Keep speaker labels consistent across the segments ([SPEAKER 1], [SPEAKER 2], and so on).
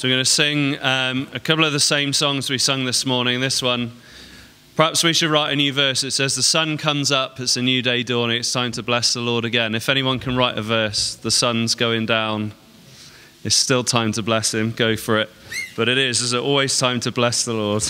[SPEAKER 1] So we're going to sing um, a couple of the same songs we sung this morning. This one, perhaps we should write a new verse. It says, The sun comes up, it's a new day dawning, it's time to bless the Lord again. If anyone can write a verse, the sun's going down, it's still time to bless him, go for it. But it is, is it always time to bless the Lord?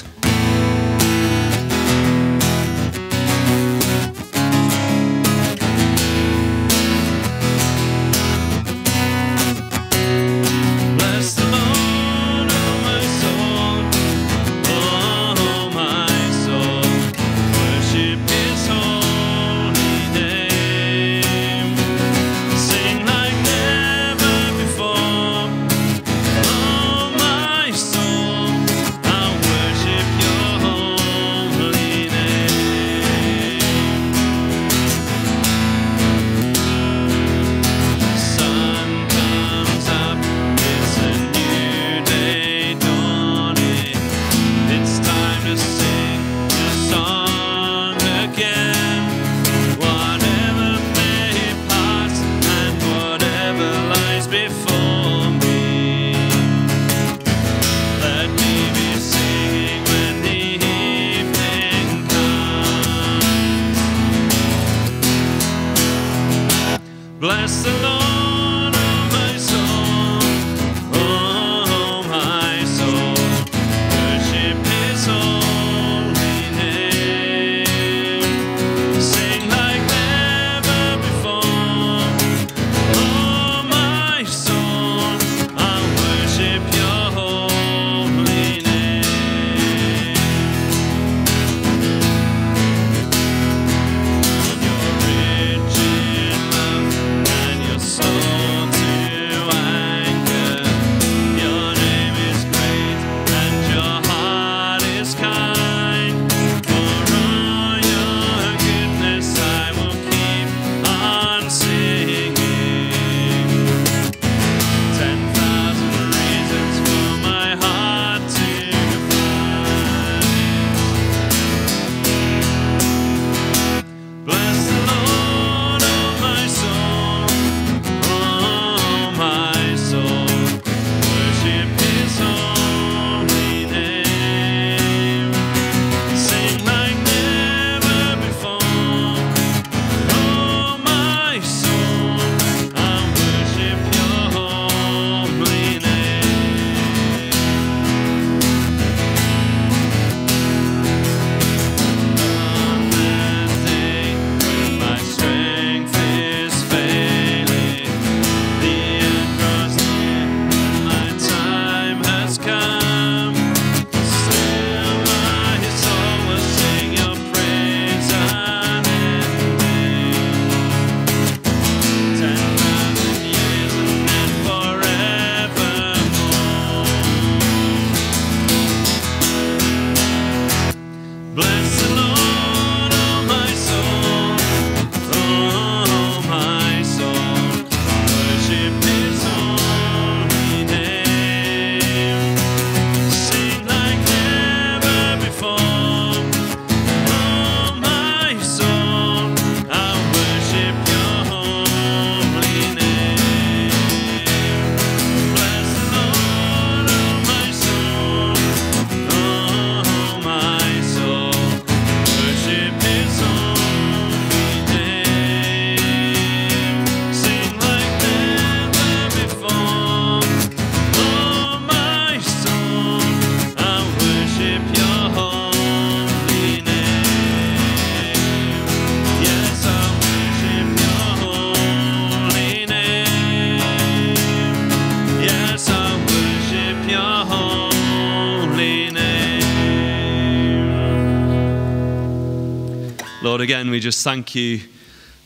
[SPEAKER 1] Lord, again, we just thank you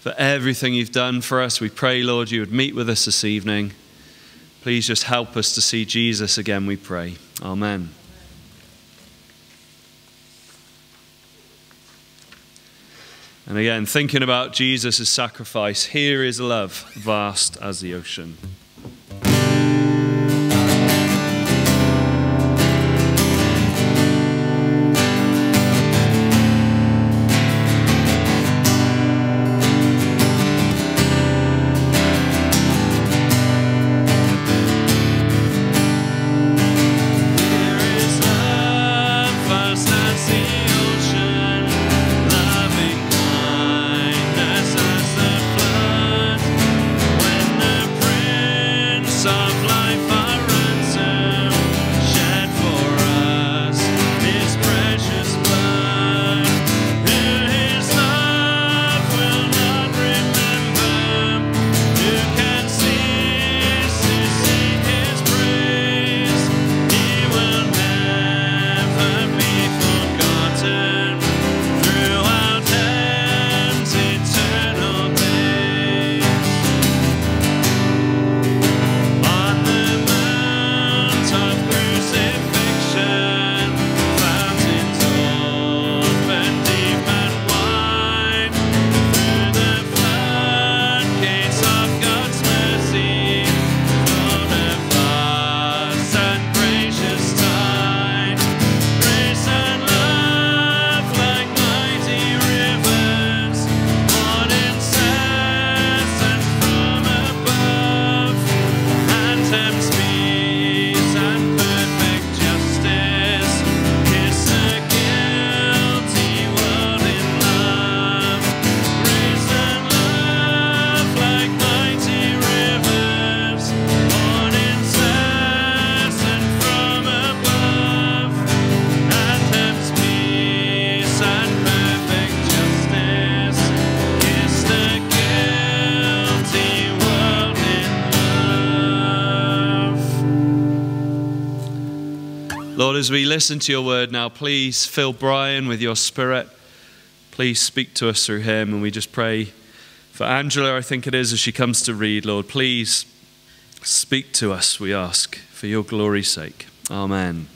[SPEAKER 1] for everything you've done for us. We pray, Lord, you would meet with us this evening. Please just help us to see Jesus again, we pray. Amen. And again, thinking about Jesus' sacrifice, here is love, vast as the ocean. As we listen to your word now, please fill Brian with your spirit. Please speak to us through him. And we just pray for Angela, I think it is, as she comes to read, Lord. Please speak to us, we ask, for your glory's sake. Amen.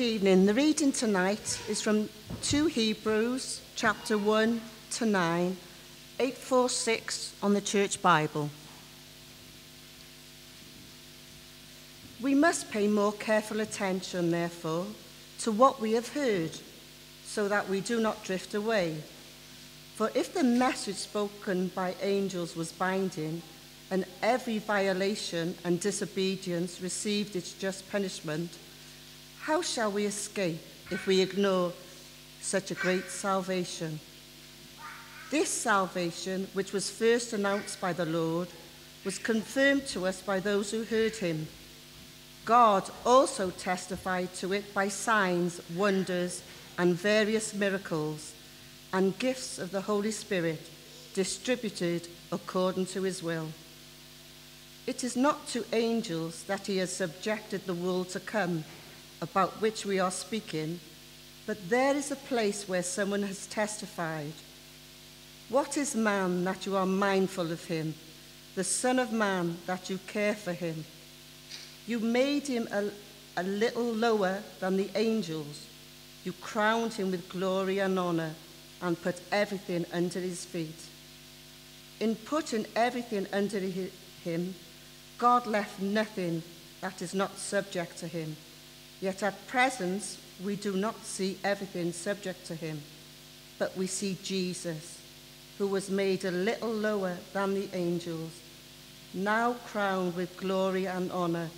[SPEAKER 2] Good evening. The reading tonight is from 2 Hebrews chapter 1 to 9, 846 on the Church Bible. We must pay more careful attention, therefore, to what we have heard, so that we do not drift away. For if the message spoken by angels was binding, and every violation and disobedience received its just punishment, how shall we escape if we ignore such a great salvation? This salvation, which was first announced by the Lord, was confirmed to us by those who heard him. God also testified to it by signs, wonders, and various miracles, and gifts of the Holy Spirit distributed according to his will. It is not to angels that he has subjected the world to come about which we are speaking, but there is a place where someone has testified. What is man that you are mindful of him, the Son of Man that you care for him? You made him a, a little lower than the angels. You crowned him with glory and honor and put everything under his feet. In putting everything under him, God left nothing that is not subject to him. Yet at present, we do not see everything subject to him, but we see Jesus, who was made a little lower than the angels, now crowned with glory and honor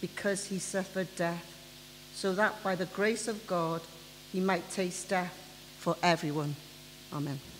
[SPEAKER 2] because he suffered death, so that by the grace of God he might taste death for everyone. Amen.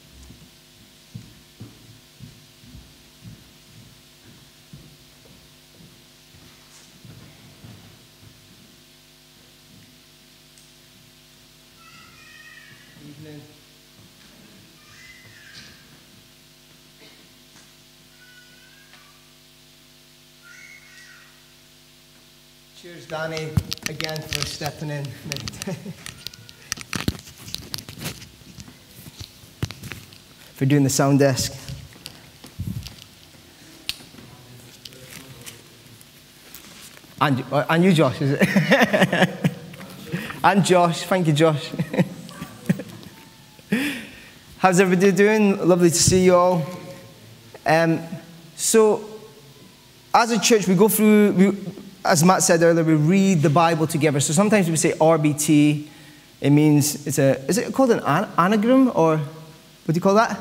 [SPEAKER 3] Cheers, Danny, again for stepping in. for doing the sound desk. And, uh, and you, Josh, is it? and Josh, thank you, Josh. How's everybody doing? Lovely to see you all. Um, so, as a church, we go through, we, as Matt said earlier, we read the Bible together. So sometimes we say RBT. It means it's a. Is it called an anagram or what do you call that?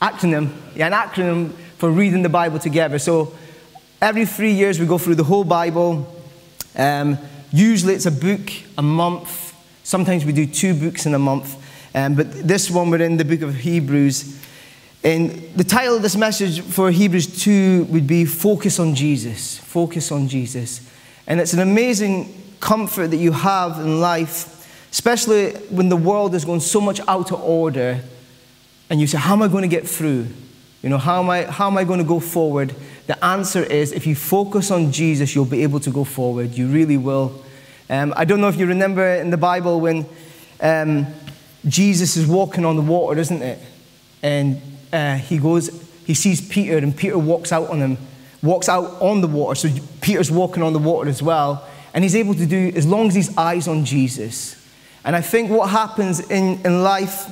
[SPEAKER 3] Acronym. Yeah, an acronym for reading the Bible together. So every three years we go through the whole Bible. Um, usually it's a book a month. Sometimes we do two books in a month. Um, but this one we're in the book of Hebrews. And the title of this message for Hebrews 2 would be Focus on Jesus. Focus on Jesus. And it's an amazing comfort that you have in life, especially when the world is going so much out of order. And you say, How am I going to get through? You know, how am I, how am I going to go forward? The answer is if you focus on Jesus, you'll be able to go forward. You really will. Um, I don't know if you remember in the Bible when um, Jesus is walking on the water, isn't it? And uh, he goes, he sees Peter, and Peter walks out on him, walks out on the water. So Peter's walking on the water as well. And he's able to do, as long as he's eyes on Jesus. And I think what happens in, in life,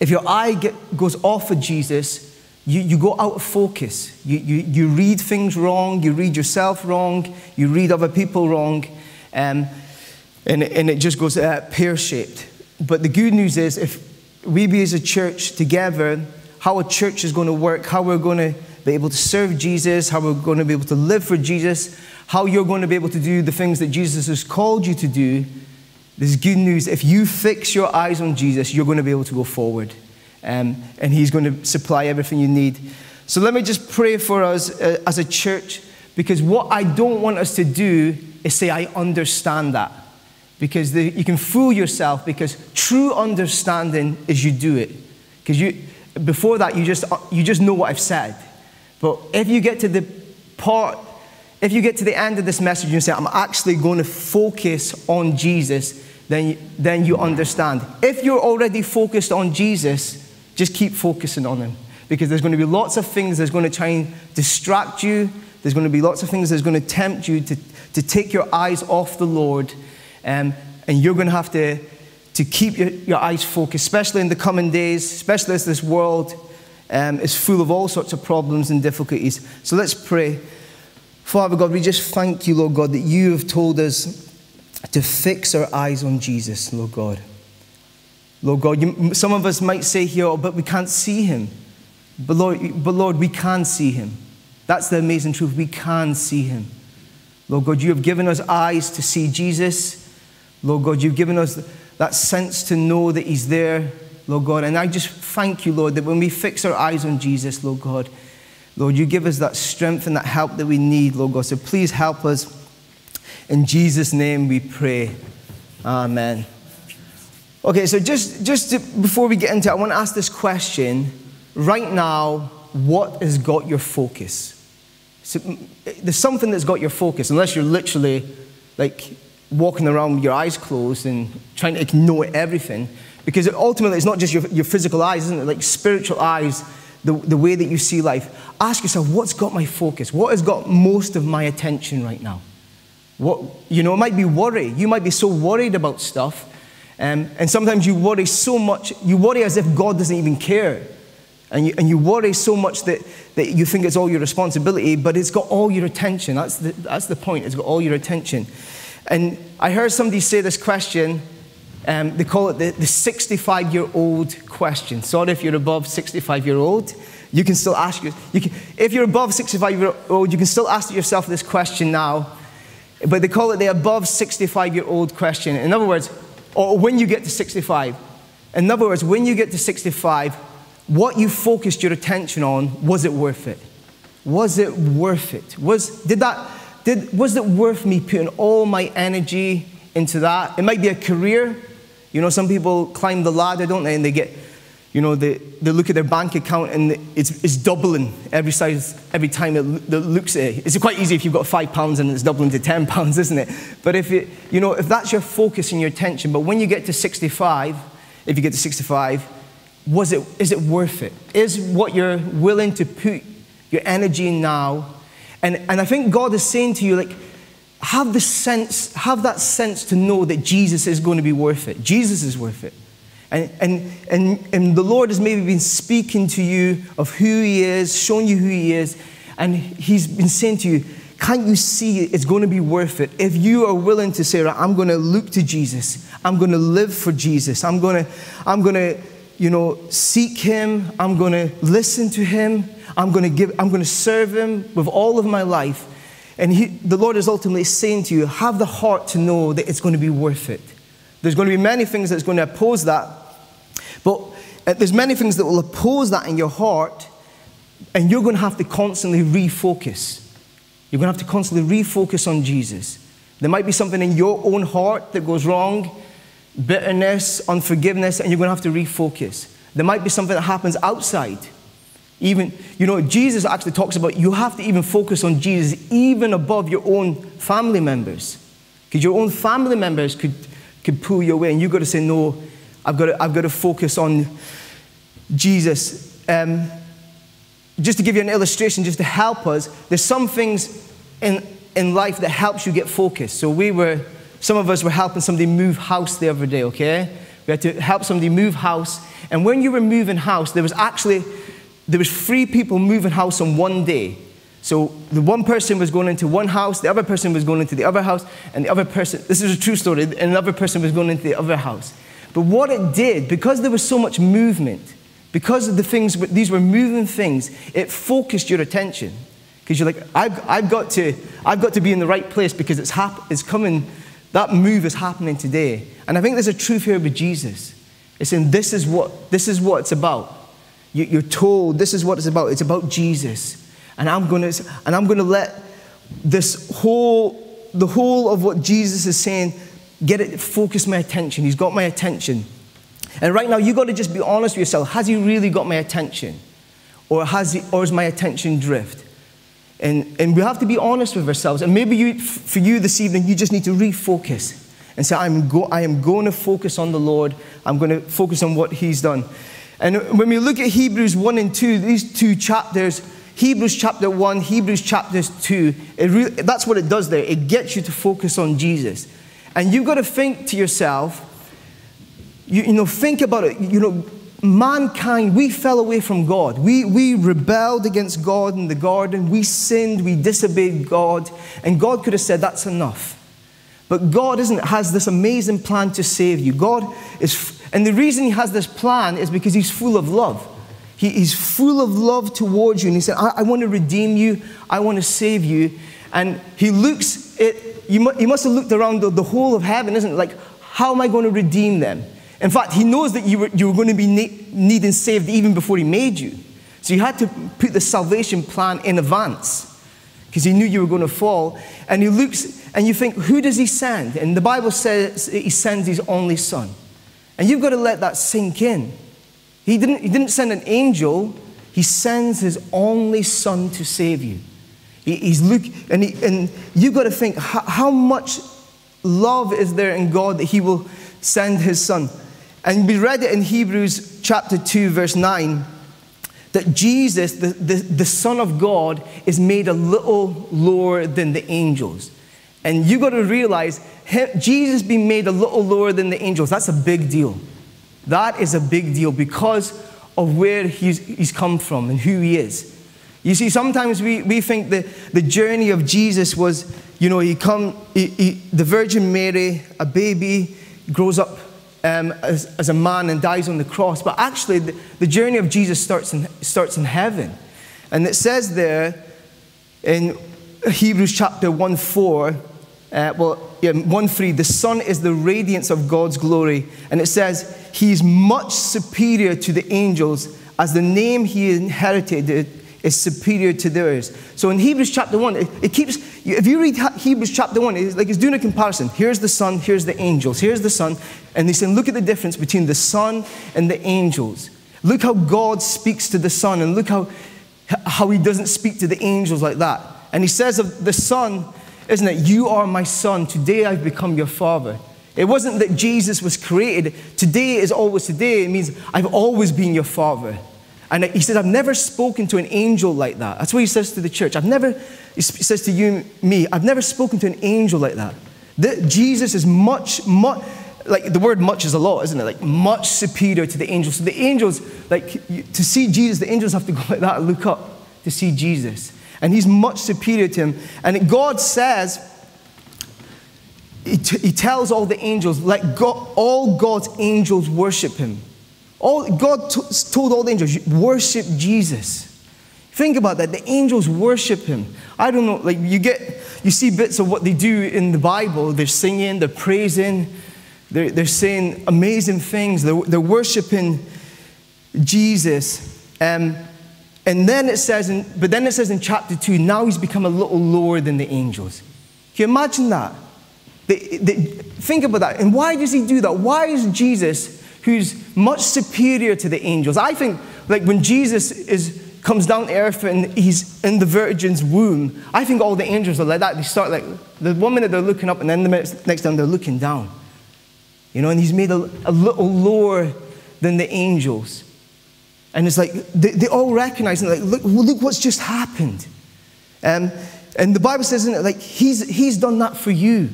[SPEAKER 3] if your eye get, goes off of Jesus, you, you go out of focus. You, you, you read things wrong, you read yourself wrong, you read other people wrong, um, and, and it just goes uh, pear shaped. But the good news is, if we be as a church together, how a church is going to work, how we're going to be able to serve Jesus, how we're going to be able to live for Jesus, how you're going to be able to do the things that Jesus has called you to do. This is good news. If you fix your eyes on Jesus, you're going to be able to go forward. Um, and He's going to supply everything you need. So let me just pray for us uh, as a church, because what I don't want us to do is say, I understand that. Because the, you can fool yourself, because true understanding is you do it. Because you, before that, you just, you just know what I've said. But if you get to the part, if you get to the end of this message and say, I'm actually going to focus on Jesus, then you, then you understand. If you're already focused on Jesus, just keep focusing on Him. Because there's going to be lots of things that's going to try and distract you. There's going to be lots of things that's going to tempt you to, to take your eyes off the Lord. Um, and you're going to have to to keep your, your eyes focused, especially in the coming days, especially as this world um, is full of all sorts of problems and difficulties. So let's pray. Father God, we just thank you, Lord God, that you have told us to fix our eyes on Jesus, Lord God. Lord God, you, some of us might say here, oh, but we can't see him. But Lord, but Lord, we can see him. That's the amazing truth. We can see him. Lord God, you have given us eyes to see Jesus. Lord God, you've given us that sense to know that He's there, Lord God. And I just thank you, Lord, that when we fix our eyes on Jesus, Lord God, Lord, you give us that strength and that help that we need, Lord God. So please help us. In Jesus' name we pray. Amen. Okay, so just, just to, before we get into it, I want to ask this question. Right now, what has got your focus? So, there's something that's got your focus, unless you're literally like walking around with your eyes closed and trying to ignore everything. Because ultimately, it's not just your, your physical eyes, isn't it? Like spiritual eyes, the, the way that you see life. Ask yourself, what's got my focus? What has got most of my attention right now? What, you know, it might be worry. You might be so worried about stuff. Um, and sometimes you worry so much, you worry as if God doesn't even care. And you, and you worry so much that, that you think it's all your responsibility, but it's got all your attention. That's the, that's the point. It's got all your attention. And I heard somebody say this question. Um, they call it the, the 65 year old question. Sorry if you're above 65 year old. You can still ask you, you if you're above 65 year old, you can still ask yourself this question now. But they call it the above 65 year old question. In other words, or when you get to 65. In other words, when you get to 65, what you focused your attention on, was it worth it? Was it worth it? Was, did that, did, was it worth me putting all my energy into that? It might be a career. You know, some people climb the ladder, don't they? And they get, you know, they, they look at their bank account and it's, it's doubling every, size, every time it, it looks at it. It's quite easy if you've got five pounds and it's doubling to 10 pounds, isn't it? But if, it, you know, if that's your focus and your attention, but when you get to 65, if you get to 65, was it, is it worth it? Is what you're willing to put your energy in now and, and I think God is saying to you, like, have the sense, have that sense to know that Jesus is going to be worth it. Jesus is worth it. And, and, and, and the Lord has maybe been speaking to you of who He is, showing you who He is, and He's been saying to you, can't you see it's going to be worth it if you are willing to say, right, I'm going to look to Jesus. I'm going to live for Jesus. I'm going to, I'm going to you know, seek him. I'm going to listen to him. I'm going to give, I'm going to serve him with all of my life. And he, the Lord is ultimately saying to you, have the heart to know that it's going to be worth it. There's going to be many things that's going to oppose that. But uh, there's many things that will oppose that in your heart. And you're going to have to constantly refocus. You're going to have to constantly refocus on Jesus. There might be something in your own heart that goes wrong bitterness, unforgiveness, and you're going to have to refocus. There might be something that happens outside. Even, you know, Jesus actually talks about you have to even focus on Jesus even above your own family members. Because your own family members could, could pull you away, and you've got to say, No, I've got to, I've got to focus on Jesus. Um, just to give you an illustration, just to help us, there's some things in, in life that helps you get focused. So we were some of us were helping somebody move house the other day, okay? We had to help somebody move house. And when you were moving house, there was actually, there was three people moving house on one day. So the one person was going into one house, the other person was going into the other house, and the other person, this is a true story, and another person was going into the other house. But what it did, because there was so much movement, because of the things, these were moving things, it focused your attention. Because you're like, I've, I've, got to, I've got to be in the right place because it's, hap- it's coming that move is happening today. And I think there's a truth here with Jesus. It's saying this is what, this is what it's about. You, are told this is what it's about. It's about Jesus. And I'm going to, and I'm going to let this whole, the whole of what Jesus is saying, get it, focus my attention. He's got my attention. And right now, you've got to just be honest with yourself. Has he really got my attention? Or, has he, or is my attention drift? And, and we have to be honest with ourselves. And maybe you, for you this evening, you just need to refocus and say, I'm go, I am going to focus on the Lord. I'm going to focus on what He's done. And when we look at Hebrews 1 and 2, these two chapters, Hebrews chapter 1, Hebrews chapter 2, really, that's what it does there. It gets you to focus on Jesus. And you've got to think to yourself, you, you know, think about it. You know, mankind, we fell away from God. We, we rebelled against God in the garden. We sinned. We disobeyed God. And God could have said, That's enough. But God isn't, has this amazing plan to save you. God is, and the reason He has this plan is because He's full of love. He, he's full of love towards you. And He said, I, I want to redeem you. I want to save you. And He looks at, you, mu- he must have looked around the, the whole of heaven, isn't it? Like, how am I going to redeem them? In fact, he knows that you were, you were going to be ne- needing saved even before he made you. So he had to put the salvation plan in advance because he knew you were going to fall. And he looks and you think, who does he send? And the Bible says he sends his only son. And you've got to let that sink in. He didn't, he didn't send an angel, he sends his only son to save you. He, he's look, and, he, and you've got to think, how, how much love is there in God that he will send his son? And we read it in Hebrews chapter 2, verse 9, that Jesus, the, the, the Son of God, is made a little lower than the angels. And you got to realize, him, Jesus being made a little lower than the angels, that's a big deal. That is a big deal because of where he's, he's come from and who he is. You see, sometimes we, we think that the journey of Jesus was, you know, he come, he, he, the Virgin Mary, a baby, grows up um, as, as, a man and dies on the cross. But actually, the, the journey of Jesus starts in, starts in heaven. And it says there in Hebrews chapter 1 4, uh, well, yeah, 1 3, the Son is the radiance of God's glory. And it says, He is much superior to the angels, as the name He inherited is superior to theirs. So in Hebrews chapter 1, it, it keeps, if you read Hebrews chapter 1, it's like it's doing a comparison. Here's the Son, here's the angels, here's the Son. And he's saying, look at the difference between the Son and the angels. Look how God speaks to the Son, and look how, how he doesn't speak to the angels like that. And he says of the Son, isn't it? You are my Son. Today I've become your Father. It wasn't that Jesus was created. Today is always today. It means I've always been your Father. And he says, I've never spoken to an angel like that. That's what he says to the church. I've never, he says to you, me, I've never spoken to an angel like that. that Jesus is much, much, like the word much is a lot, isn't it? Like much superior to the angels. So the angels, like to see Jesus, the angels have to go like that look up to see Jesus. And he's much superior to him. And God says, he, he tells all the angels, let God, all God's angels worship him. All, God told all the angels, worship Jesus. Think about that. The angels worship him. I don't know, like you get, you see bits of what they do in the Bible. They're singing, they're praising, they're, they're saying amazing things, they're, they're worshiping Jesus. Um, and then it says, in, but then it says in chapter 2, now he's become a little lower than the angels. Can you imagine that? The, the, think about that. And why does he do that? Why is Jesus, who's much superior to the angels? I think, like, when Jesus is comes down to earth and he's in the virgin's womb, I think all the angels are like that. They start like, the one minute they're looking up and then the next time they're looking down. You know, and he's made a, a little lower than the angels. And it's like, they, they all recognize, and like, look, look what's just happened. Um, and the Bible says, isn't it, like, he's, he's done that for you.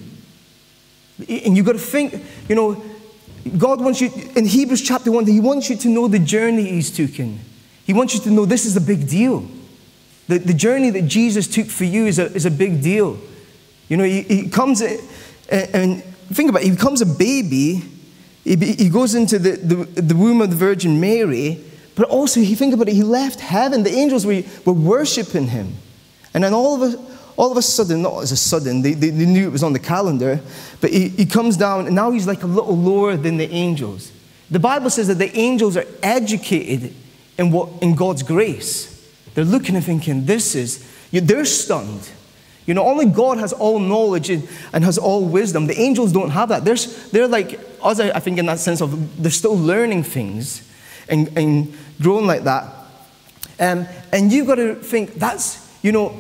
[SPEAKER 3] And you've got to think, you know, God wants you, in Hebrews chapter 1, He wants you to know the journey He's taken. He wants you to know this is a big deal. The, the journey that Jesus took for you is a, is a big deal. You know, he, he comes, and, and think about it, he becomes a baby, he, he goes into the, the, the womb of the Virgin Mary, but also, he think about it, he left heaven. The angels were, were worshiping him. And then all of a, all of a sudden, not as a sudden, they, they, they knew it was on the calendar, but he, he comes down, and now he's like a little lower than the angels. The Bible says that the angels are educated in, what, in God's grace. They're looking and thinking, this is, they're stunned. You know, only God has all knowledge and, has all wisdom. The angels don't have that. They're, they're like us, I think, in that sense of they're still learning things and, and growing like that. Um, and you've got to think, that's, you know,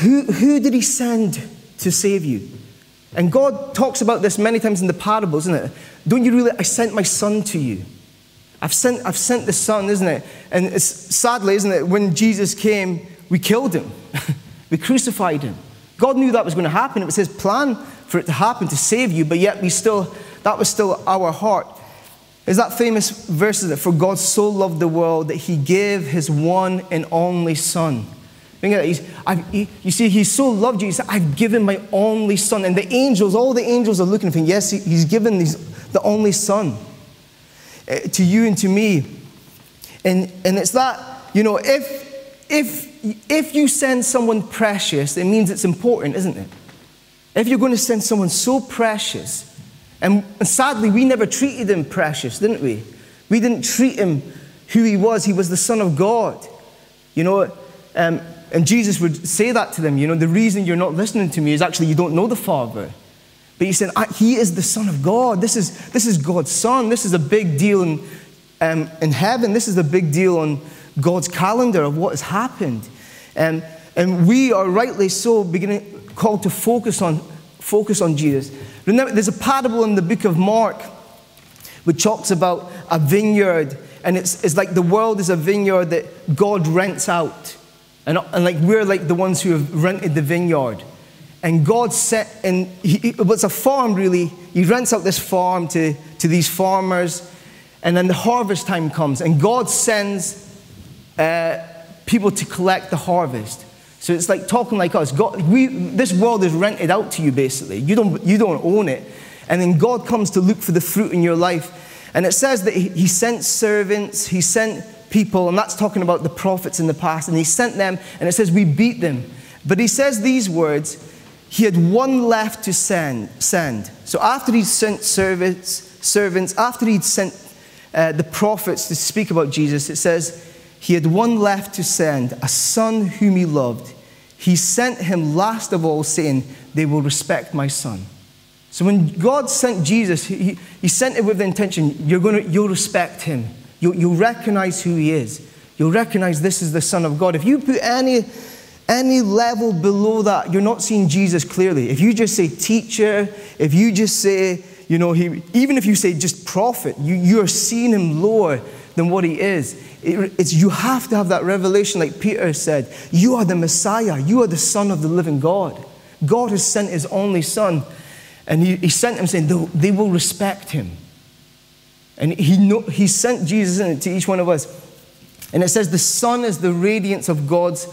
[SPEAKER 3] who, who did he send to save you? And God talks about this many times in the parables, isn't it? Don't you really, I sent my son to you. I've sent, I've sent the Son, isn't it? And it's, sadly, isn't it, when Jesus came, we killed him, we crucified him. God knew that was going to happen. It was his plan for it to happen to save you, but yet we still, that was still our heart. Is that famous verse, it? For God so loved the world that he gave his one and only Son. That. He, you see, he so loved you. He said, I've given my only son. And the angels, all the angels are looking at him. Yes, he, he's given these, the only son. Uh, to you and to me. And, and it's that, you know, if, if, if you send someone precious, it means it's important, isn't it? If you're going to send someone so precious, and, sadly, we never treated him precious, didn't we? We didn't treat him who he was. He was the Son of God. You know, um, and Jesus would say that to them, you know, the reason you're not listening to me is actually you don't know the Father. But he said, He is the Son of God. This is, this is God's Son. This is a big deal in, um, in heaven. This is a big deal on God's calendar of what has happened. Um, and we are rightly so beginning, called to focus on, focus on Jesus. Remember, there's a parable in the book of Mark which talks about a vineyard. And it's, it's like the world is a vineyard that God rents out. And, and like we're like the ones who have rented the vineyard. And God set, and he, it was a farm really. He rents out this farm to, to these farmers. And then the harvest time comes, and God sends uh, people to collect the harvest. So it's like talking like us. God, we, this world is rented out to you, basically. You don't, you don't own it. And then God comes to look for the fruit in your life. And it says that he, sent servants, He sent people, and that's talking about the prophets in the past. And He sent them, and it says, We beat them. But He says these words he had one left to send. send. So after he'd sent servants, servants after he'd sent uh, the prophets to speak about Jesus, it says he had one left to send, a son whom he loved. He sent him last of all, saying, They will respect my son. So when God sent Jesus, he, he sent it with the intention you're to, you'll respect him. You'll, you'll recognize who he is. You'll recognize this is the Son of God. If you put any any level below that, you're not seeing Jesus clearly. If you just say teacher, if you just say, you know, he, even if you say just prophet, you, you're seeing him lower than what he is. It, it's, you have to have that revelation, like Peter said. You are the Messiah, you are the Son of the living God. God has sent his only Son, and he, he sent him saying they will respect him. And he, know, he sent Jesus to each one of us. And it says, The Son is the radiance of God's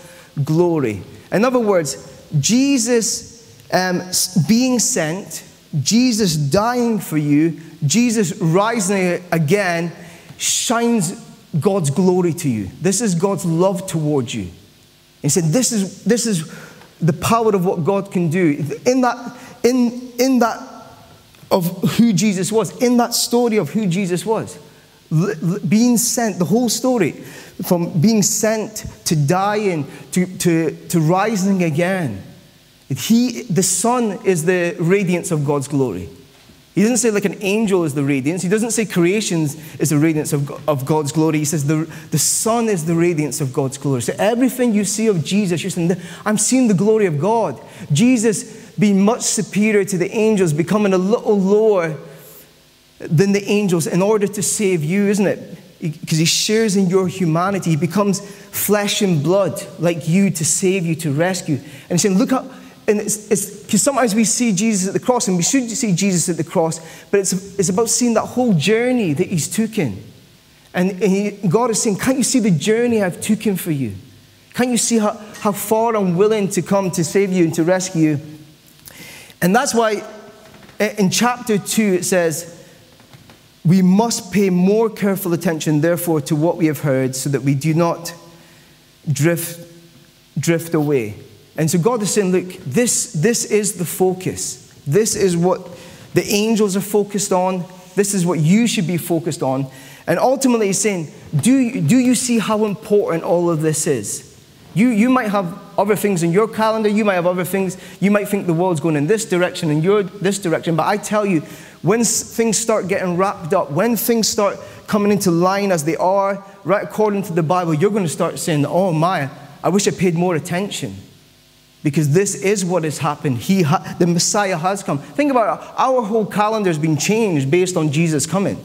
[SPEAKER 3] glory. In other words, Jesus um, being sent, Jesus dying for you, Jesus rising again, shines God's glory to you. This is God's love towards you. He said, This is, this is the power of what God can do. In that, in, in that of who Jesus was, in that story of who Jesus was, being sent, the whole story, from being sent to dying to, to, to rising again. He, the Son is the radiance of God's glory. He doesn't say like an angel is the radiance. He doesn't say creations is the radiance of, of God's glory. He says the, the Son is the radiance of God's glory. So everything you see of Jesus, you're saying, I'm seeing the glory of God. Jesus being much superior to the angels, becoming a little lower than the angels in order to save you, isn't it? Because he shares in your humanity. He becomes flesh and blood like you to save you, to rescue. And he's saying, look up and it's because sometimes we see Jesus at the cross, and we should see Jesus at the cross, but it's, it's about seeing that whole journey that he's taken. And, and he, God is saying, Can't you see the journey I've taken for you? Can't you see how, how far I'm willing to come to save you and to rescue you? And that's why in chapter 2 it says, We must pay more careful attention, therefore, to what we have heard, so that we do not drift, drift away. And so God is saying, look, this, this is the focus. This is what the angels are focused on. This is what you should be focused on. And ultimately, He's saying, do, do you see how important all of this is? You, you might have other things in your calendar, you might have other things, you might think the world's going in this direction and you're this direction, but I tell you, when things start getting wrapped up, when things start coming into line as they are, right according to the Bible, you're going to start saying, Oh my, I wish I paid more attention. Because this is what has happened. He ha- the Messiah has come. Think about it. Our whole calendar has been changed based on Jesus coming.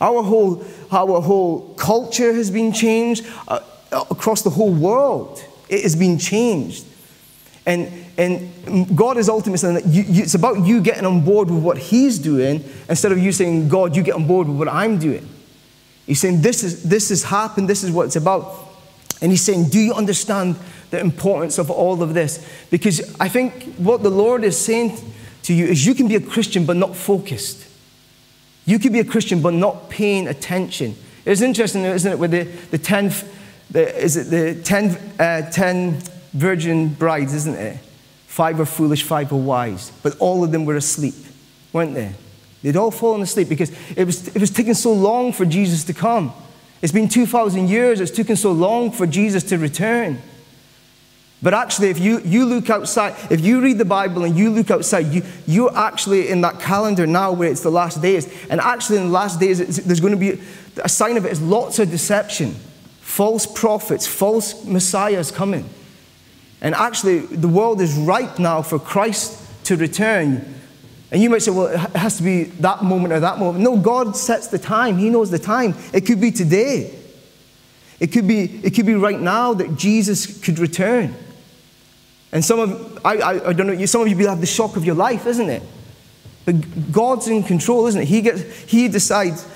[SPEAKER 3] Our whole, our whole culture has been changed uh, across the whole world. It has been changed. And, and God is ultimately saying that you, you, it's about you getting on board with what He's doing instead of you saying, God, you get on board with what I'm doing. He's saying, This, is, this has happened, this is what it's about. And He's saying, Do you understand the importance of all of this. Because I think what the Lord is saying to you is you can be a Christian but not focused. You can be a Christian but not paying attention. It's interesting, isn't it, with the, the 10, the, is it the 10, uh, 10 virgin brides, isn't it? Five were foolish, five were wise. But all of them were asleep, weren't they? They'd all fallen asleep because it was, it was taking so long for Jesus to come. It's been 2,000 years, it's taken so long for Jesus to return. But actually, if you, you look outside, if you read the Bible and you look outside, you, you're actually in that calendar now where it's the last days. And actually, in the last days, there's going to be a sign of it is lots of deception, false prophets, false messiahs coming. And actually, the world is ripe now for Christ to return. And you might say, well, it has to be that moment or that moment. No, God sets the time. He knows the time. It could be today. It could be, it could be right now that Jesus could return. And some of, I, I, I don't know, some of you will have the shock of your life, isn't it? But God's in control, isn't it? He, gets, he decides.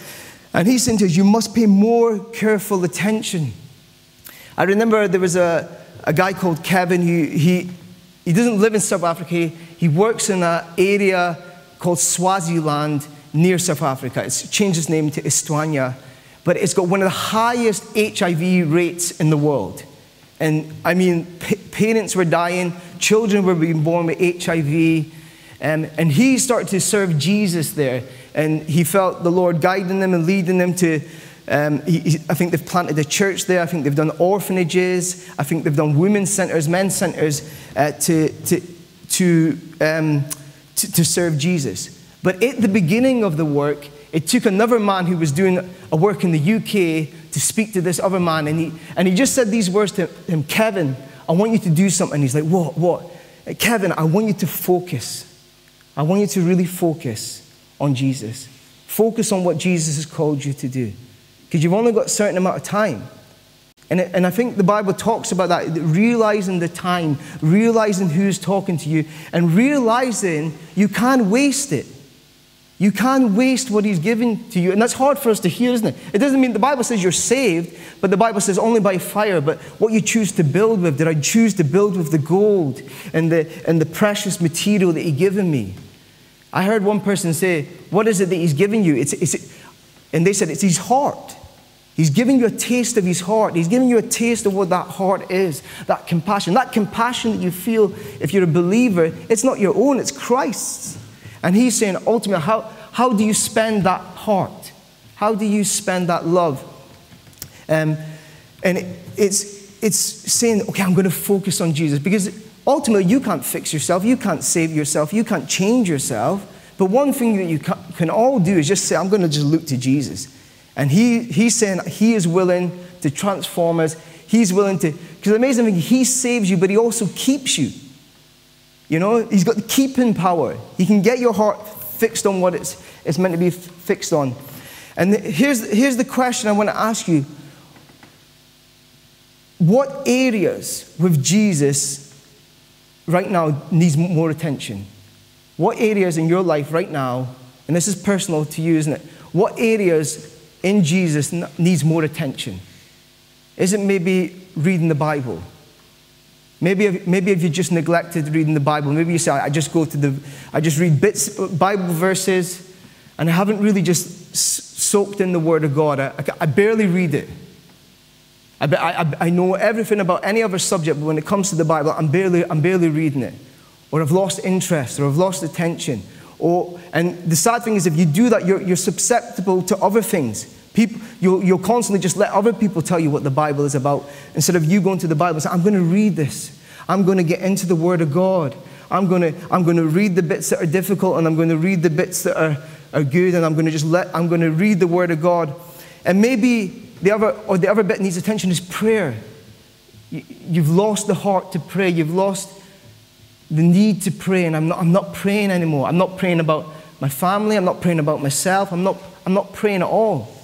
[SPEAKER 3] And He's saying to us, you must pay more careful attention. I remember there was a, a guy called Kevin who he, he doesn't live in South Africa. He works in an area called Swaziland near South Africa. It's changed its name to Eswatini, but it's got one of the highest HIV rates in the world. And I mean, parents were dying, children were being born with HIV. Um, and he started to serve Jesus there. And he felt the Lord guiding them and leading them to. Um, he, I think they've planted a church there. I think they've done orphanages. I think they've done women's centers, men's centers uh, to, to, to, um, to, to serve Jesus. But at the beginning of the work, it took another man who was doing a work in the UK to speak to this other man. And he, and he just said these words to him Kevin, I want you to do something. He's like, What? What? Kevin, I want you to focus. I want you to really focus on Jesus. Focus on what Jesus has called you to do. Because you've only got a certain amount of time. And, and I think the Bible talks about that, realizing the time, realizing who's talking to you, and realizing you can't waste it. You can't waste what He's given to you. And that's hard for us to hear, isn't it? It doesn't mean the Bible says you're saved, but the Bible says only by fire. But what you choose to build with, did I choose to build with the gold and the, and the precious material that He's given me? I heard one person say, What is it that He's given you? It's, it's, And they said, It's his heart. He's giving you a taste of his heart. He's giving you a taste of what that heart is, that compassion. That compassion that you feel if you're a believer, it's not your own, it's Christ's. And he's saying, ultimately, how, how do you spend that heart? How do you spend that love? Um, and it, it's, it's saying, okay, I'm going to focus on Jesus. Because ultimately, you can't fix yourself, you can't save yourself, you can't change yourself. But one thing that you can, can all do is just say, I'm going to just look to Jesus. And he, he's saying he is willing to transform us. He's willing to, because the amazing thing, he saves you, but he also keeps you. You know, he's got the keeping power. He can get your heart fixed on what it's, it's meant to be fixed on. And here's, here's the question I want to ask you What areas with Jesus right now needs more attention? What areas in your life right now, and this is personal to you, isn't it? What areas in Jesus needs more attention? Is it maybe reading the Bible? Maybe, maybe if you just neglected reading the Bible, maybe you say, I just go to the, I just read bits, Bible verses, and I haven't really just soaked in the Word of God. I, I barely read it. I, I, I know everything about any other subject, but when it comes to the Bible, I'm barely, I'm barely reading it. Or I've lost interest, or I've lost attention. Or, and the sad thing is, if you do that, you're, you're susceptible to other things. People, you'll, you'll constantly just let other people tell you what the Bible is about instead of you going to the Bible and saying, I'm going to read this. I'm going to get into the Word of God. I'm going to, I'm going to read the bits that are difficult and I'm going to read the bits that are, are good and I'm going to just let, I'm going to read the Word of God. And maybe the other, or the other bit needs attention is prayer. You, you've lost the heart to pray. You've lost the need to pray, and I'm not, I'm not praying anymore. I'm not praying about my family. I'm not praying about myself. I'm not, I'm not praying at all.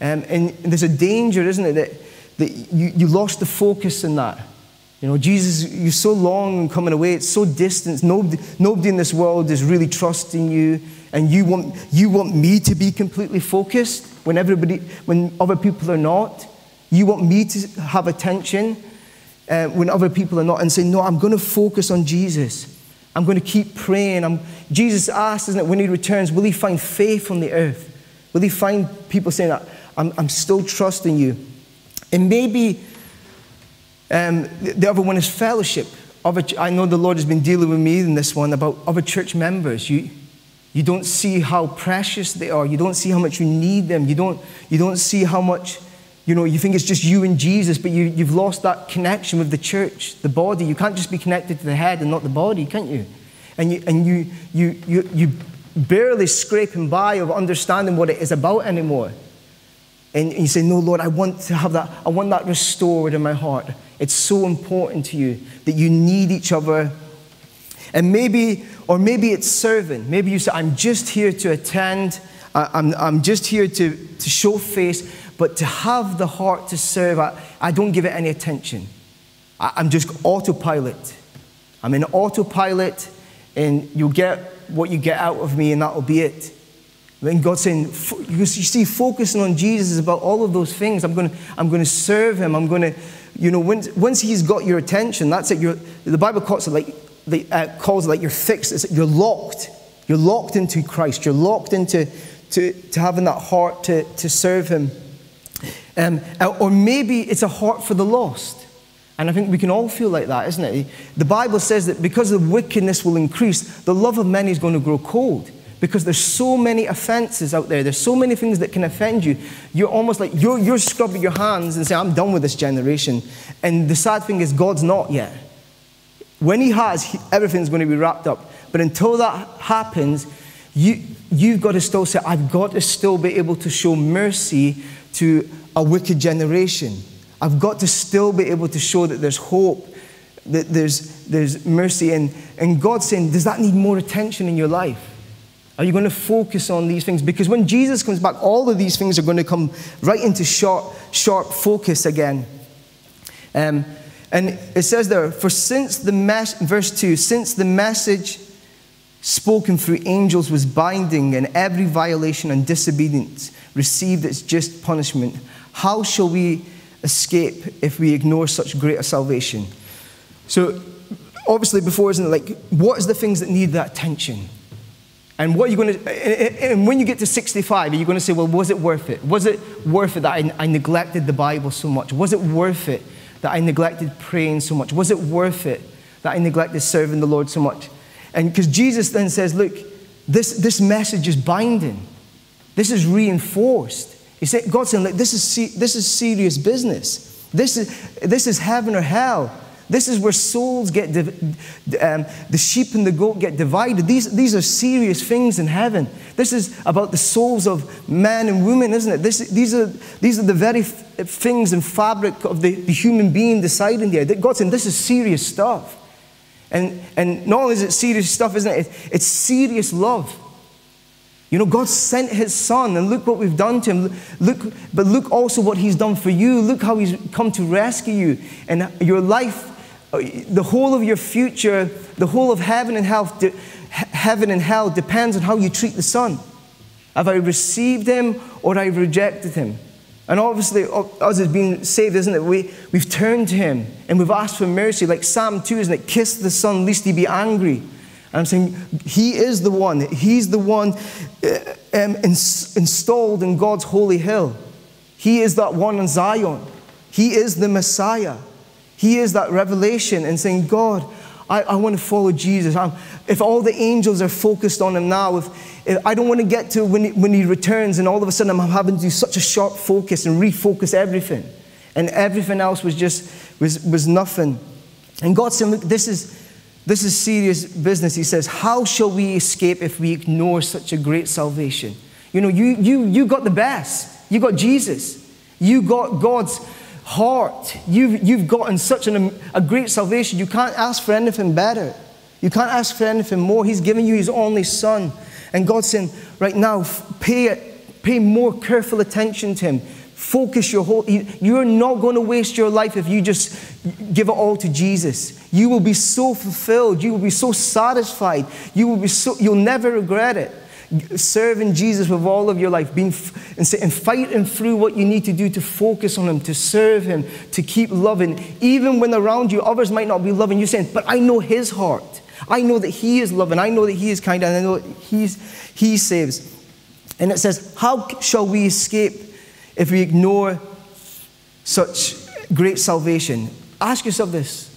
[SPEAKER 3] Um, and there's a danger, isn't it, that, that you, you lost the focus in that. You know, Jesus, you're so long coming away, it's so distant. Nobody, nobody in this world is really trusting you, and you want, you want me to be completely focused when, everybody, when other people are not. You want me to have attention uh, when other people are not, and say, No, I'm going to focus on Jesus. I'm going to keep praying. I'm, Jesus asks, isn't it, when he returns, will he find faith on the earth? Will he find people saying, I'm, I'm still trusting you? And maybe um, the other one is fellowship. I know the Lord has been dealing with me in this one about other church members. You, you don't see how precious they are. You don't see how much you need them. You don't, you don't see how much you know, you think it's just you and Jesus, but you, you've lost that connection with the church, the body. You can't just be connected to the head and not the body, can't you? And you, and you, you, you, you barely scraping by of understanding what it is about anymore. And you say, No, Lord, I want to have that, I want that restored in my heart. It's so important to you that you need each other. And maybe, or maybe it's serving. Maybe you say, I'm just here to attend, I'm, I'm just here to, to show face, but to have the heart to serve, I, I don't give it any attention. I, I'm just autopilot. I'm in autopilot, and you'll get what you get out of me, and that'll be it. Then God's saying, you see, focusing on Jesus is about all of those things. I'm going to, I'm going to serve him. I'm going to, you know, once, once he's got your attention, that's it. You're, the Bible calls it like, uh, calls it like you're fixed. It's, you're locked. You're locked into Christ. You're locked into to, to having that heart to, to serve him. Um, uh, or maybe it's a heart for the lost. And I think we can all feel like that, isn't it? The Bible says that because the wickedness will increase, the love of many is going to grow cold. Because there's so many offenses out there. There's so many things that can offend you. You're almost like, you're, you're scrubbing your hands and saying, I'm done with this generation. And the sad thing is, God's not yet. When He has, he, everything's going to be wrapped up. But until that happens, you, you've got to still say, I've got to still be able to show mercy to a wicked generation. I've got to still be able to show that there's hope, that there's, there's mercy. And, and God's saying, Does that need more attention in your life? Are you going to focus on these things? Because when Jesus comes back, all of these things are going to come right into sharp, sharp focus again. Um, and it says there, for since the mes- verse 2, since the message spoken through angels was binding and every violation and disobedience received its just punishment, how shall we escape if we ignore such great a salvation? So, obviously, before, isn't it like, what is the things that need that attention? And what are you going to, and when you get to 65, are you going to say, well, was it worth it? Was it worth it that I, I neglected the Bible so much? Was it worth it that I neglected praying so much? Was it worth it that I neglected serving the Lord so much? And because Jesus then says, look, this, this message is binding. This is reinforced. He said, God's saying, look, this is, this is serious business. This is, this is heaven or hell. This is where souls get, um, the sheep and the goat get divided. These, these are serious things in heaven. This is about the souls of men and women, isn't it? This, these, are, these are the very things and fabric of the, the human being deciding there. God's saying this is serious stuff. And, and not only is it serious stuff, isn't it? It's serious love. You know, God sent his son, and look what we've done to him. Look, but look also what he's done for you. Look how he's come to rescue you. And your life, the whole of your future, the whole of heaven and hell, heaven and hell depends on how you treat the son. Have I received him or have I rejected him? And obviously, us as being saved, isn't it? We, we've turned to him and we've asked for mercy. Like Psalm 2, isn't it? Kiss the son, lest he be angry. And I'm saying, he is the one. He's the one uh, um, ins- installed in God's holy hill. He is that one in Zion. He is the Messiah. He is that revelation and saying, God, I, I want to follow Jesus. I'm, if all the angels are focused on him now, if, if I don't want to get to when he, when he returns and all of a sudden I'm having to do such a sharp focus and refocus everything. And everything else was just, was, was nothing. And God said, look, this is, this is serious business. He says, how shall we escape if we ignore such a great salvation? You know, you, you, you got the best. You got Jesus. You got God's heart. You've, you've gotten such an, a great salvation. You can't ask for anything better. You can't ask for anything more. He's given you His only Son. And God's saying, right now, pay, pay more careful attention to Him. Focus your whole, you're not going to waste your life if you just give it all to Jesus. You will be so fulfilled. You will be so satisfied. You will be so, you'll never regret it serving Jesus with all of your life, being and, and fighting through what you need to do to focus on Him, to serve Him, to keep loving, even when around you others might not be loving. You're saying, "But I know His heart. I know that He is loving. I know that He is kind, and I know He's He saves." And it says, "How shall we escape if we ignore such great salvation?" Ask yourself this: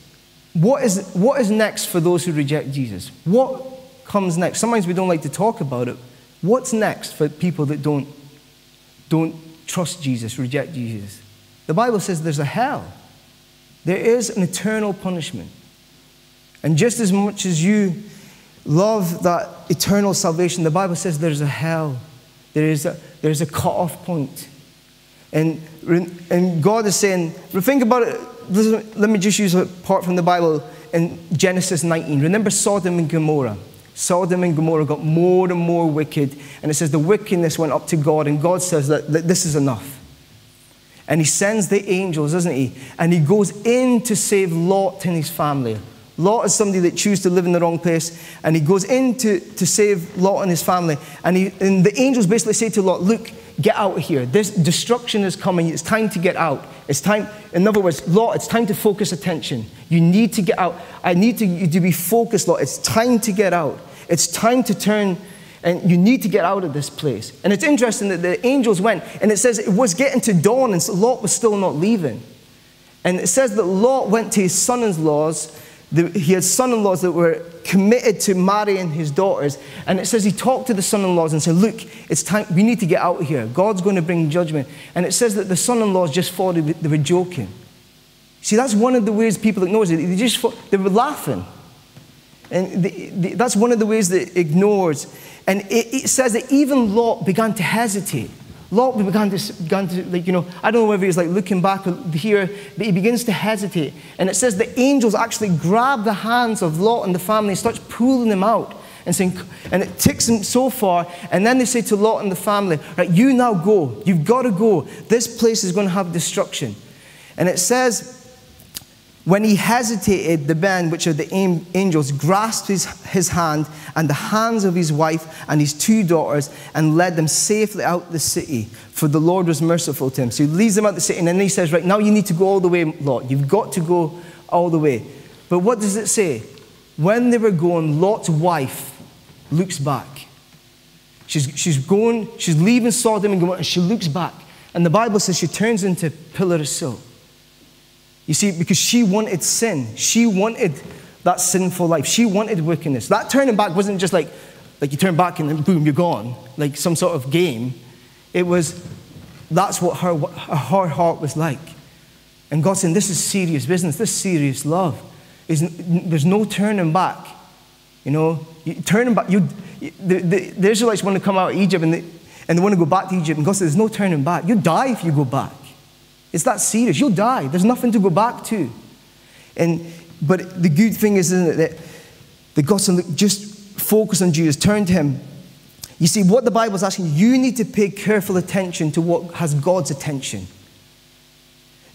[SPEAKER 3] What is what is next for those who reject Jesus? What comes next. Sometimes we don't like to talk about it. What's next for people that don't, don't trust Jesus, reject Jesus? The Bible says there's a hell. There is an eternal punishment. And just as much as you love that eternal salvation, the Bible says there's a hell. There is a, there's a cut-off point. And, and God is saying, think about it. Let me just use a part from the Bible in Genesis 19. Remember Sodom and Gomorrah. Sodom and Gomorrah got more and more wicked. And it says the wickedness went up to God, and God says that, that this is enough. And he sends the angels, doesn't he? And he goes in to save Lot and his family. Lot is somebody that chooses to live in the wrong place, and he goes in to, to save Lot and his family. And, he, and the angels basically say to Lot, Look, get out of here. This destruction is coming. It's time to get out. It's time, in other words, Lot, it's time to focus attention. You need to get out. I need to, you to be focused, Lot. It's time to get out. It's time to turn and you need to get out of this place. And it's interesting that the angels went, and it says it was getting to dawn, and Lot was still not leaving. And it says that Lot went to his son in laws. He had son in laws that were committed to marrying his daughters. And it says he talked to the son in laws and said, Look, it's time, we need to get out of here. God's going to bring judgment. And it says that the son in laws just thought they were joking. See, that's one of the ways people ignore it. They just thought, they were laughing. And the, the, that's one of the ways that ignores. And it, it, says that even Lot began to hesitate. Lot began to, began to, like, you know, I don't know whether he's like looking back here, but he begins to hesitate. And it says the angels actually grab the hands of Lot and the family and starts pulling them out. And, saying, and it takes them so far. And then they say to Lot and the family, right, you now go. You've got to go. This place is going to have destruction. And it says, when he hesitated, the men, which are the angels, grasped his, his hand and the hands of his wife and his two daughters and led them safely out the city, for the Lord was merciful to him. So he leads them out the city, and then he says, Right, now you need to go all the way, Lot. You've got to go all the way. But what does it say? When they were going, Lot's wife looks back. She's, she's going, she's leaving Sodom and Gomorrah, and she looks back. And the Bible says she turns into a pillar of salt. You see, because she wanted sin. She wanted that sinful life. She wanted wickedness. That turning back wasn't just like, like you turn back and then boom, you're gone, like some sort of game. It was, that's what her, her heart was like. And God saying, This is serious business, this is serious love. Is, There's no turning back. You know, you, turning back, you, the, the, the, Israelites want to come out of Egypt and they, and they want to go back to Egypt. And God says, There's no turning back. You die if you go back. It's that serious. You'll die. There's nothing to go back to. And, but the good thing is, isn't it, that the gospel just focus on Jesus, turn to Him. You see, what the Bible is asking, you need to pay careful attention to what has God's attention.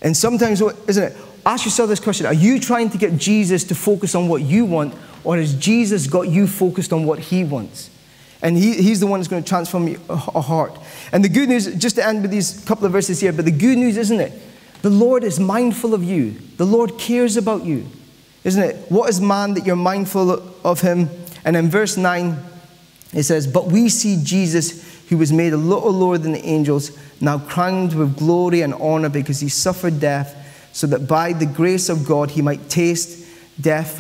[SPEAKER 3] And sometimes, isn't it? Ask yourself this question Are you trying to get Jesus to focus on what you want, or has Jesus got you focused on what He wants? And he, He's the one that's going to transform your uh, heart. And the good news, just to end with these couple of verses here, but the good news, isn't it? The Lord is mindful of you, the Lord cares about you, isn't it? What is man that you're mindful of Him? And in verse 9, it says, But we see Jesus, who was made a little lower than the angels, now crowned with glory and honor because he suffered death, so that by the grace of God he might taste death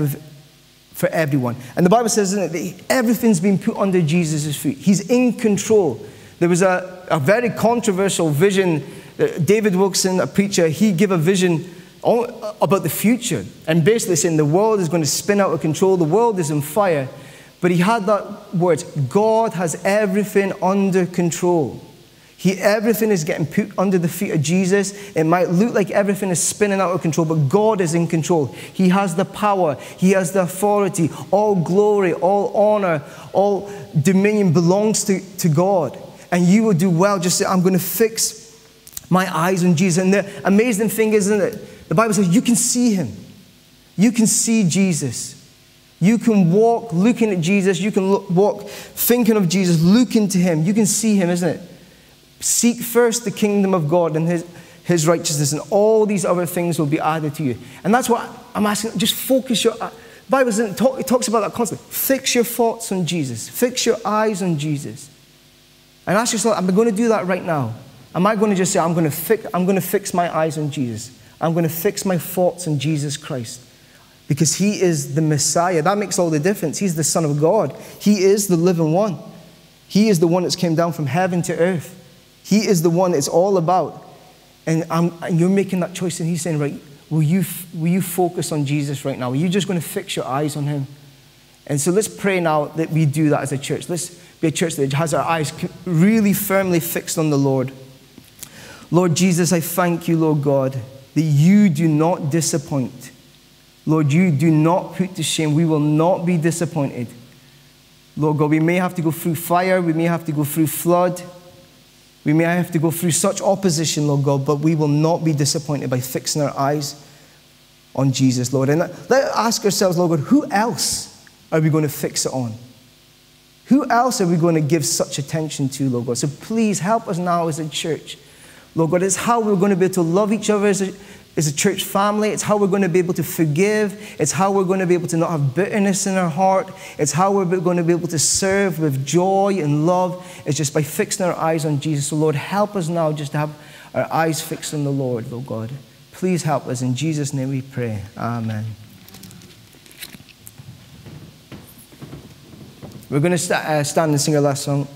[SPEAKER 3] for everyone. And the Bible says, that everything's been put under Jesus' feet. He's in control. There was a, a very controversial vision. David Wilkerson, a preacher, he gave a vision about the future and basically saying the world is going to spin out of control, the world is on fire. But he had that word God has everything under control. He, everything is getting put under the feet of Jesus. It might look like everything is spinning out of control, but God is in control. He has the power, He has the authority. All glory, all honor, all dominion belongs to, to God. And you will do well. Just say, I'm going to fix my eyes on Jesus. And the amazing thing is, isn't it? The Bible says you can see Him, you can see Jesus. You can walk looking at Jesus. You can look, walk thinking of Jesus, looking to Him. You can see Him, isn't it? Seek first the kingdom of God and his, his righteousness, and all these other things will be added to you. And that's what I'm asking. Just focus your. Uh, Bible talk, it talks about that constantly. Fix your thoughts on Jesus. Fix your eyes on Jesus. And ask yourself, am I going to do that right now? Am I going to just say, I'm going to, fix, I'm going to fix my eyes on Jesus? I'm going to fix my thoughts on Jesus Christ? Because he is the Messiah. That makes all the difference. He's the Son of God. He is the living one. He is the one that's came down from heaven to earth. He is the one it's all about. And, and, you're making that choice, and He's saying, right, will you, will you focus on Jesus right now? Are you just going to fix your eyes on Him? And so let's pray now that we do that as a church. Let's be a church that has our eyes really firmly fixed on the Lord. Lord Jesus, I thank you, Lord God, that you do not disappoint. Lord, you do not put to shame. We will not be disappointed. Lord God, we may have to go through fire, we may have to go through flood. We may have to go through such opposition, Lord God, but we will not be disappointed by fixing our eyes on Jesus, Lord. And let's ask ourselves, Lord God, who else are we going to fix it on? Who else are we going to give such attention to, Lord God? So please help us now as a church. Lord God, it's how we're going to be able to love each other as a, as a church family. It's how we're going to be able to forgive. It's how we're going to be able to not have bitterness in our heart. It's how we're going to be able to serve with joy and love. It's just by fixing our eyes on Jesus. So, Lord, help us now just to have our eyes fixed on the Lord, Lord God. Please help us. In Jesus' name we pray. Amen. We're going to st- uh, stand and sing our last song.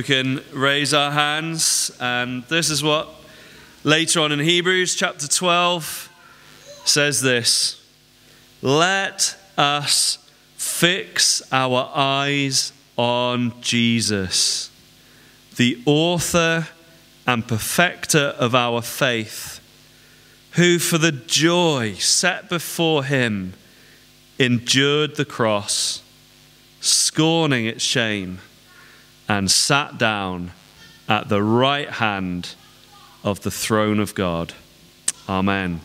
[SPEAKER 1] We can raise our hands, and this is what later on in Hebrews chapter 12 says this. Let us fix our eyes on Jesus, the author and perfecter of our faith, who for the joy set before him endured the cross, scorning its shame, and sat down at the right hand of the throne of God. Amen.